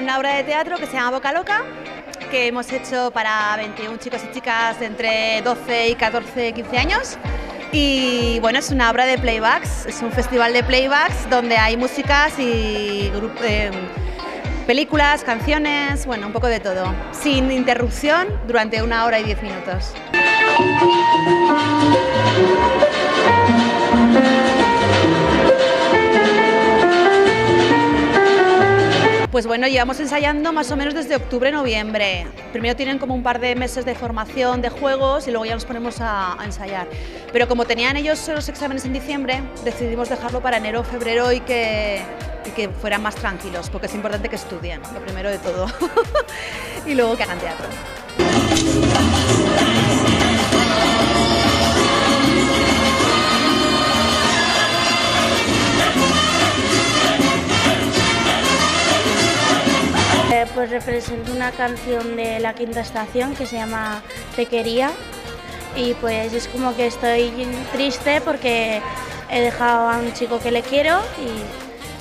una obra de teatro que se llama Boca Loca, que hemos hecho para 21 chicos y chicas de entre 12 y 14, 15 años. Y bueno, es una obra de playbacks, es un festival de playbacks donde hay músicas y eh, películas, canciones, bueno, un poco de todo, sin interrupción durante una hora y diez minutos. Pues bueno, llevamos ensayando más o menos desde octubre-noviembre. Primero tienen como un par de meses de formación de juegos y luego ya nos ponemos a, ensayar. Pero como tenían ellos los exámenes en diciembre, decidimos dejarlo para enero febrero y que, y que fueran más tranquilos, porque es importante que estudien, lo primero de todo, y luego que hagan teatro. Pues represento una canción de la quinta estación que se llama Pequería y pues es como que estoy triste porque he dejado a un chico que le quiero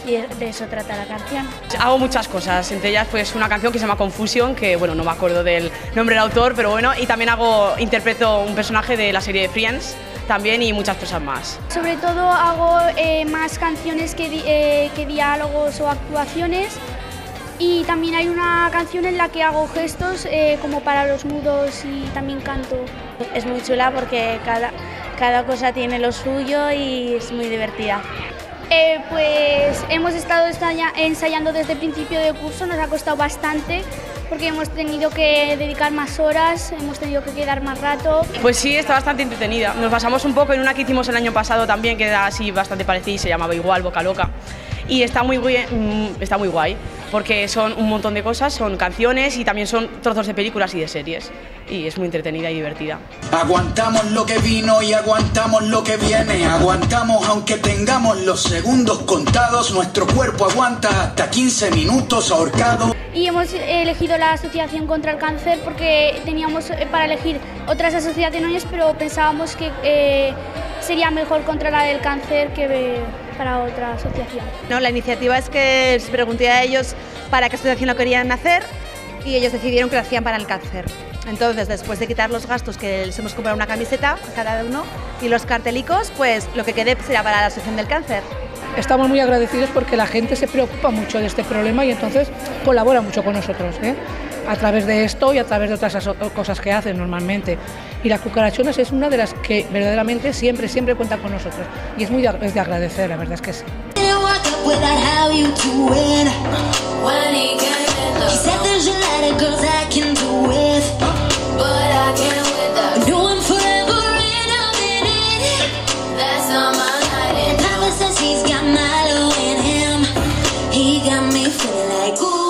y, de eso trata la canción. Hago muchas cosas, entre ellas pues una canción que se llama Confusion, que bueno, no me acuerdo del nombre del autor, pero bueno, y también hago, interpreto un personaje de la serie de Friends, también y muchas cosas más. Sobre todo hago eh, más canciones que, eh, que diálogos o actuaciones y también hay una canción en la que hago gestos eh, como para los mudos y también canto. Es muy chula porque cada, cada cosa tiene lo suyo y es muy divertida. Eh, pues hemos estado ensayando desde el principio del curso, nos ha costado bastante porque hemos tenido que dedicar más horas, hemos tenido que quedar más rato. Pues sí, está bastante entretenida. Nos basamos un poco en una que hicimos el año pasado también, que era así bastante parecida y se llamaba igual Boca Loca. Y está muy, mm, está muy guay porque son un montón de cosas, son canciones y también son trozos de películas y de series. Y es muy entretenida y divertida. Aguantamos lo que vino y aguantamos lo que viene. Aguantamos aunque tengamos los segundos contados. Nuestro cuerpo aguanta hasta 15 minutos ahorcado. Y hemos elegido la Asociación contra el Cáncer porque teníamos eh, para elegir otras asociaciones, pero pensábamos que eh, sería mejor contra la del cáncer que para otra asociación. No, la iniciativa es que les pregunté a ellos para qué asociación lo querían hacer y ellos decidieron que lo hacían para el cáncer. Entonces, después de quitar los gastos que les hemos comprado una camiseta a cada uno y los cartelicos, pues lo que quede será para la asociación del cáncer. Estamos muy agradecidos porque la gente se preocupa mucho de este problema y entonces colabora mucho con nosotros. ¿eh? a través de esto y a través de otras cosas que hacen normalmente. Y las cucarachonas es una de las que verdaderamente siempre, siempre cuenta con nosotros. Y es muy es de agradecer, la verdad es que sí. Got me feeling like ooh.